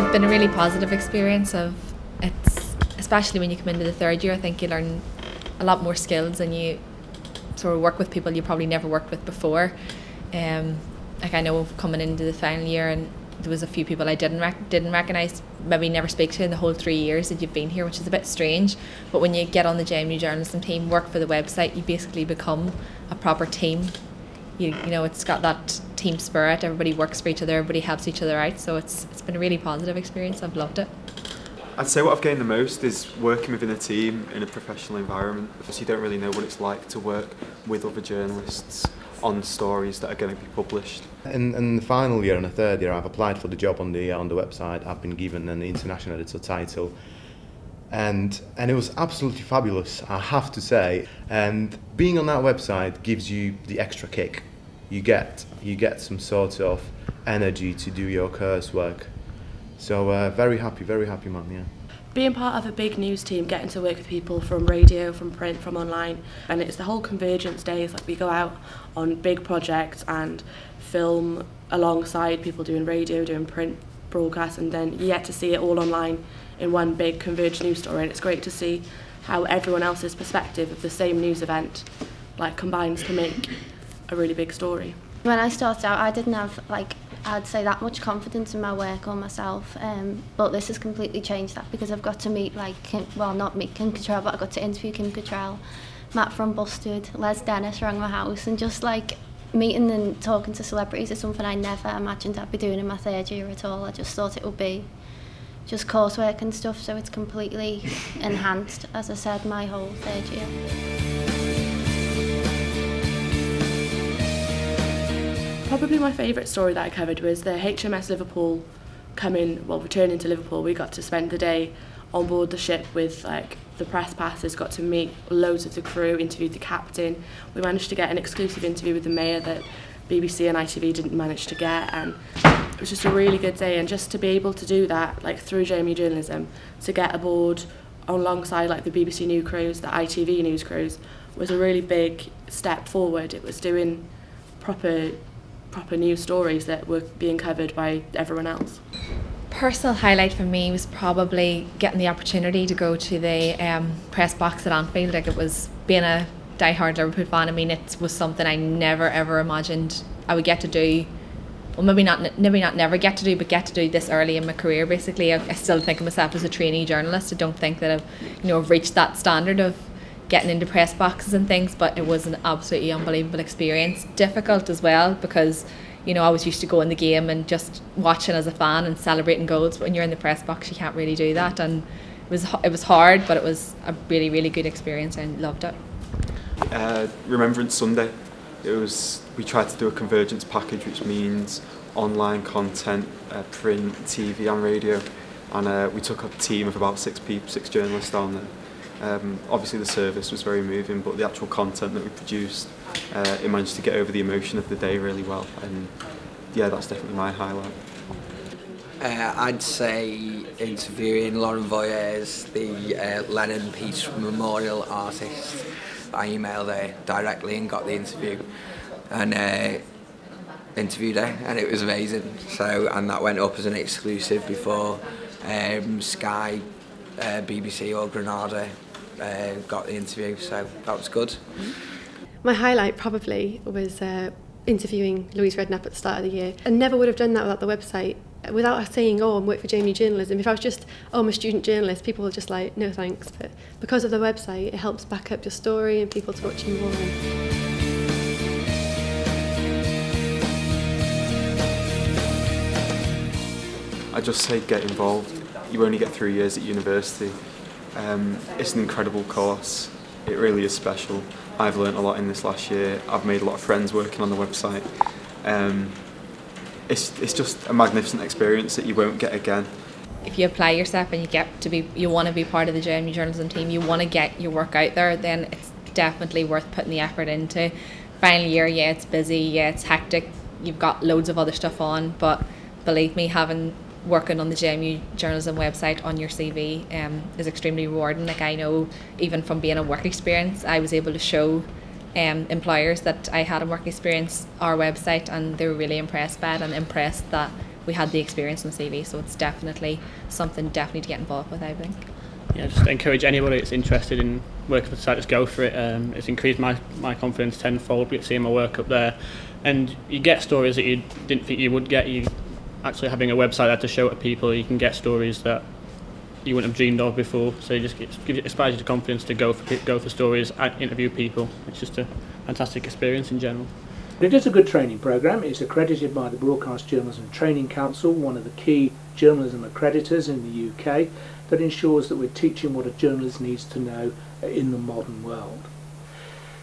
a, been a really positive experience of it's especially when you come into the third year I think you learn a lot more skills and you sort of work with people you probably never worked with before. Um, like I know coming into the final year and there was a few people I didn't rec- didn't recognize maybe never speak to in the whole three years that you've been here which is a bit strange. But when you get on the JMU journalism team work for the website you basically become a proper team. You, you know it's got that team spirit everybody works for each other everybody helps each other out so it's it's been a really positive experience I've loved it I'd say what I've gained the most is working within a team in a professional environment because you don't really know what it's like to work with other journalists on stories that are going to be published. In, in the final year and the third year, I've applied for the job on the on the website. I've been given an international editor title, and and it was absolutely fabulous. I have to say. And being on that website gives you the extra kick. You get you get some sort of energy to do your coursework. So uh, very happy, very happy man. Yeah being part of a big news team, getting to work with people from radio, from print, from online, and it's the whole convergence days. Like we go out on big projects and film alongside people doing radio, doing print broadcasts, and then you get to see it all online in one big converged news story. And it's great to see how everyone else's perspective of the same news event like combines to make a really big story. When I started out, I didn't have like I'd say that much confidence in my work or myself. Um, but this has completely changed that because I've got to meet like Kim, well not meet Kim Cattrall, but I got to interview Kim Cattrall, Matt from Busted, Les Dennis rang my house, and just like meeting and talking to celebrities is something I never imagined I'd be doing in my third year at all. I just thought it would be just coursework and stuff, so it's completely enhanced, as I said, my whole third year. Probably my favourite story that I covered was the HMS Liverpool coming, well, returning to Liverpool. We got to spend the day on board the ship with like the press passes, got to meet loads of the crew, interviewed the captain. We managed to get an exclusive interview with the mayor that BBC and ITV didn't manage to get and it was just a really good day and just to be able to do that like through JMU journalism to get aboard alongside like the BBC news crews, the ITV news crews was a really big step forward. It was doing proper proper news stories that were being covered by everyone else. Personal highlight for me was probably getting the opportunity to go to the um, press box at Anfield. Like it was being a die-hard Liverpool fan. I mean, it was something I never ever imagined I would get to do. Well, maybe not, maybe not never get to do, but get to do this early in my career. Basically, I, I still think of myself as a trainee journalist. I don't think that I've, you know, reached that standard of getting into press boxes and things, but it was an absolutely unbelievable experience. Difficult as well because you know I was used to going the game and just watching as a fan and celebrating goals. But when you're in the press box, you can't really do that, and it was it was hard, but it was a really really good experience and loved it. Uh, Remembrance Sunday. It was we tried to do a convergence package, which means online content, uh, print, TV, and radio. And uh, we took a team of about six people, six journalists down there Um, obviously the service was very moving, but the actual content that we produced, uh, it managed to get over the emotion of the day really well. And yeah, that's definitely my highlight. Uh, I'd say interviewing Lauren Voiers, the uh, Lennon Peace Memorial artist. I emailed her directly and got the interview and uh, interviewed her and it was amazing. So and that went up as an exclusive before um, Sky, uh, BBC or Granada uh, got the interview, so that was good. My highlight probably was uh, interviewing Louise Redknapp at the start of the year. I never would have done that without the website. Without saying, oh, I'm work for JMU Journalism. If I was just, oh, I'm a student journalist, people were just like, no thanks. But because of the website, it helps back up your story and people to watch you more. I just say get involved. You only get three years at university Um, it's an incredible course. It really is special. I've learnt a lot in this last year. I've made a lot of friends working on the website. Um, it's, it's just a magnificent experience that you won't get again. If you apply yourself and you get to be, you want to be part of the JMU journalism team, you want to get your work out there, then it's definitely worth putting the effort into. Final year, yeah, it's busy, yeah, it's hectic. You've got loads of other stuff on, but believe me, having working on the JMU journalism website on your CV um, is extremely rewarding. Like I know, even from being a work experience, I was able to show um, employers that I had a work experience our website, and they were really impressed by it and impressed that we had the experience on the CV. So it's definitely something definitely to get involved with. I think. Yeah, just encourage anybody that's interested in working for the site, just go for it. Um, it's increased my, my confidence tenfold seeing my work up there. And you get stories that you didn't think you would get. You actually having a website there to show to people, you can get stories that you wouldn't have dreamed of before. So it just gives, gives you, inspires you the confidence to go for go for stories, and interview people. It's just a fantastic experience in general. It is a good training programme. It's accredited by the Broadcast Journalism Training Council, one of the key journalism accreditors in the UK, that ensures that we're teaching what a journalist needs to know in the modern world.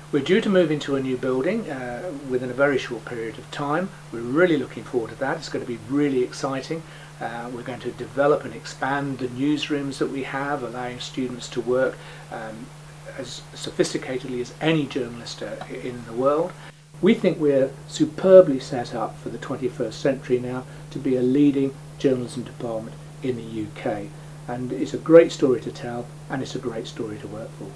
We're due to move into a new building uh, within a very short period of time. We're really looking forward to that. It's going to be really exciting. Uh, we're going to develop and expand the newsrooms that we have, allowing students to work um, as sophisticatedly as any journalist uh, in the world. We think we're superbly set up for the 21st century now to be a leading journalism department in the UK. And it's a great story to tell and it's a great story to work for.